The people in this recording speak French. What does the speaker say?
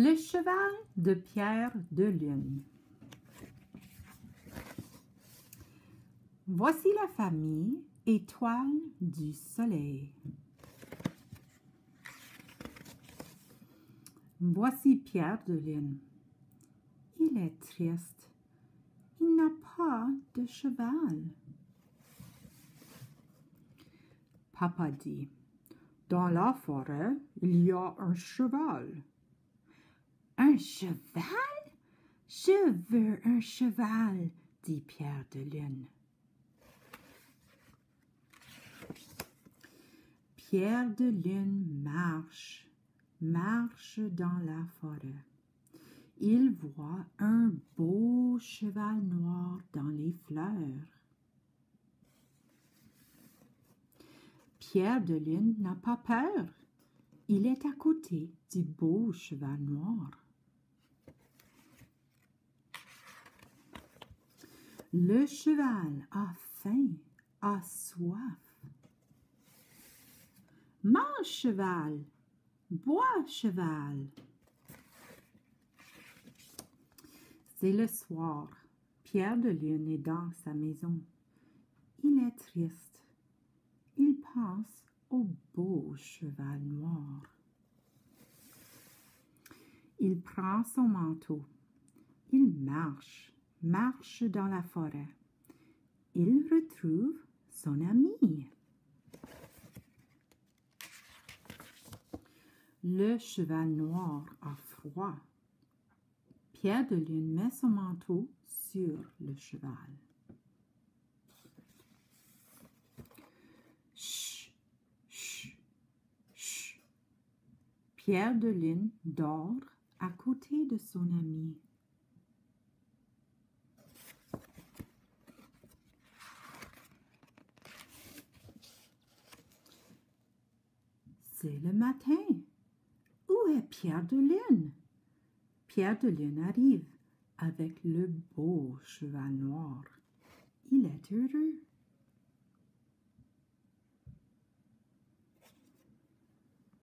Le cheval de Pierre de Lune. Voici la famille étoile du soleil. Voici Pierre de Lune. Il est triste. Il n'a pas de cheval. Papa dit, Dans la forêt, il y a un cheval. Un cheval? Je veux un cheval, dit Pierre de Lune. Pierre de Lune marche, marche dans la forêt. Il voit un beau cheval noir dans les fleurs. Pierre de Lune n'a pas peur. Il est à côté du beau cheval noir. Le cheval a faim, a soif. Mange cheval, bois cheval. C'est le soir. Pierre de Lune est dans sa maison. Il est triste. Il pense au beau cheval noir. Il prend son manteau. Il marche marche dans la forêt. Il retrouve son ami. Le cheval noir a froid. Pierre de Lune met son manteau sur le cheval. Pierre de Lune dort à côté de son ami. C'est le matin. Où est Pierre de Lune? Pierre de Lune arrive avec le beau cheval noir. Il est heureux.